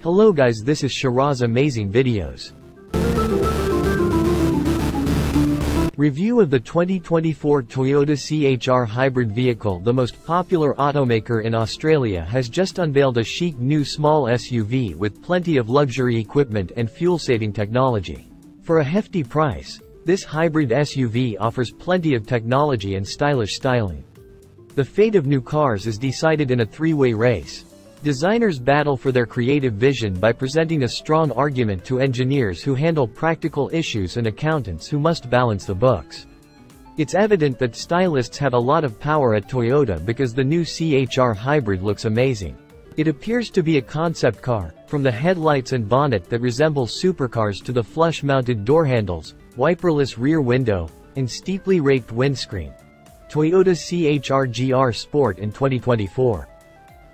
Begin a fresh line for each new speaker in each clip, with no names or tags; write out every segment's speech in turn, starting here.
Hello guys this is Shiraz Amazing Videos. Review of the 2024 Toyota CHR hybrid vehicle The most popular automaker in Australia has just unveiled a chic new small SUV with plenty of luxury equipment and fuel-saving technology. For a hefty price, this hybrid SUV offers plenty of technology and stylish styling. The fate of new cars is decided in a three-way race. Designers battle for their creative vision by presenting a strong argument to engineers who handle practical issues and accountants who must balance the books. It's evident that stylists have a lot of power at Toyota because the new CHR hybrid looks amazing. It appears to be a concept car, from the headlights and bonnet that resemble supercars to the flush-mounted door handles, wiperless rear window, and steeply raked windscreen. Toyota CHR GR Sport in 2024.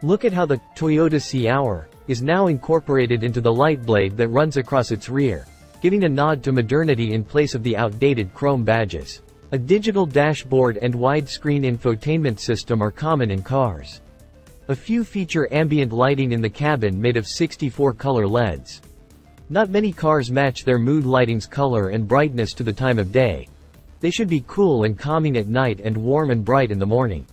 Look at how the Toyota Cyber is now incorporated into the light blade that runs across its rear, giving a nod to modernity in place of the outdated chrome badges. A digital dashboard and widescreen infotainment system are common in cars. A few feature ambient lighting in the cabin made of 64 color LEDs. Not many cars match their mood lighting's color and brightness to the time of day. They should be cool and calming at night and warm and bright in the morning.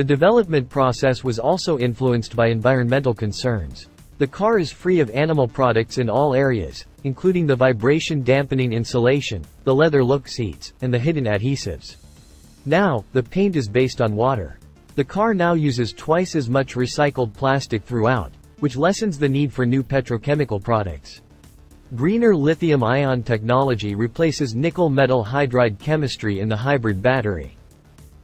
The development process was also influenced by environmental concerns. The car is free of animal products in all areas, including the vibration dampening insulation, the leather look seats, and the hidden adhesives. Now, the paint is based on water. The car now uses twice as much recycled plastic throughout, which lessens the need for new petrochemical products. Greener lithium-ion technology replaces nickel metal hydride chemistry in the hybrid battery.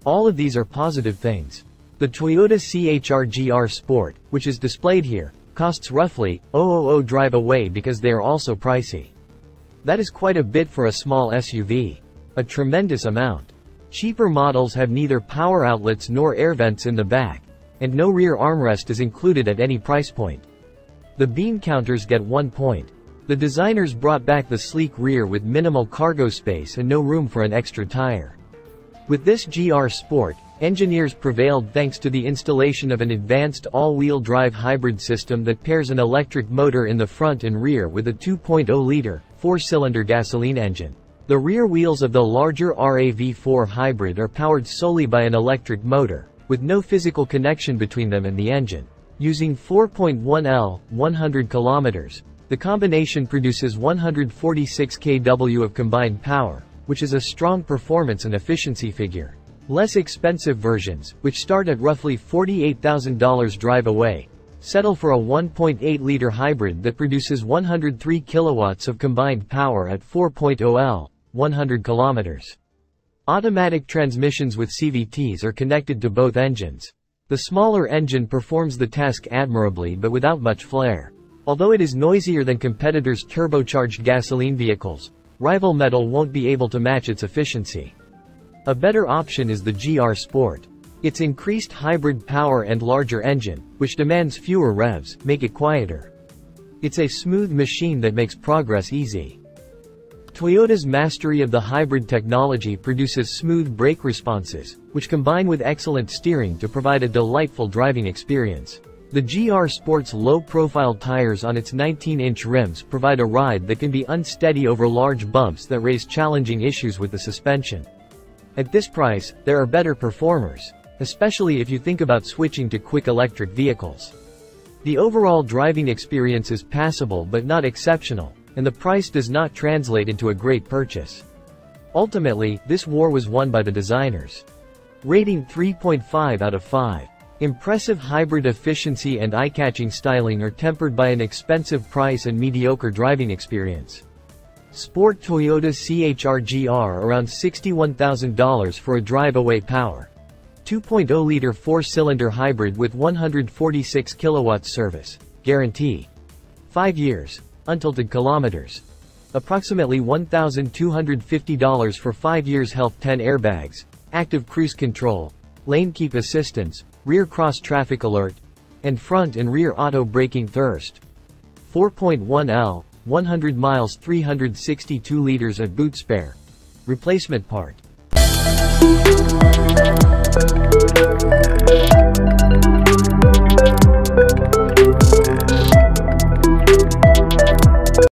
All of these are positive things. The Toyota CHR GR Sport, which is displayed here, costs roughly 000 drive away because they are also pricey. That is quite a bit for a small SUV. A tremendous amount. Cheaper models have neither power outlets nor air vents in the back, and no rear armrest is included at any price point. The bean counters get one point. The designers brought back the sleek rear with minimal cargo space and no room for an extra tire. With this GR Sport, engineers prevailed thanks to the installation of an advanced all-wheel drive hybrid system that pairs an electric motor in the front and rear with a 2.0-liter, four-cylinder gasoline engine. The rear wheels of the larger RAV4 hybrid are powered solely by an electric motor, with no physical connection between them and the engine. Using 4.1 L, 100 kilometers, the combination produces 146 kW of combined power, which is a strong performance and efficiency figure. Less expensive versions, which start at roughly $48,000 drive away, settle for a 1.8-liter hybrid that produces 103 kilowatts of combined power at 4.0 L, 100 kilometers. Automatic transmissions with CVTs are connected to both engines. The smaller engine performs the task admirably but without much flair. Although it is noisier than competitors' turbocharged gasoline vehicles, rival metal won't be able to match its efficiency. A better option is the GR Sport. Its increased hybrid power and larger engine, which demands fewer revs, make it quieter. It's a smooth machine that makes progress easy. Toyota's mastery of the hybrid technology produces smooth brake responses, which combine with excellent steering to provide a delightful driving experience. The GR Sport's low-profile tires on its 19-inch rims provide a ride that can be unsteady over large bumps that raise challenging issues with the suspension. At this price, there are better performers, especially if you think about switching to quick electric vehicles. The overall driving experience is passable but not exceptional, and the price does not translate into a great purchase. Ultimately, this war was won by the designers. Rating 3.5 out of 5. Impressive hybrid efficiency and eye-catching styling are tempered by an expensive price and mediocre driving experience. Sport Toyota CHR-GR around $61,000 for a drive-away power. 2.0-liter four-cylinder hybrid with 146 kilowatts service. Guarantee. 5 years. Untilted kilometers. Approximately $1,250 for 5 years health 10 airbags. Active cruise control. Lane keep assistance rear cross traffic alert, and front and rear auto braking thirst. 4.1 L, 100 miles 362 liters at boot spare. Replacement part.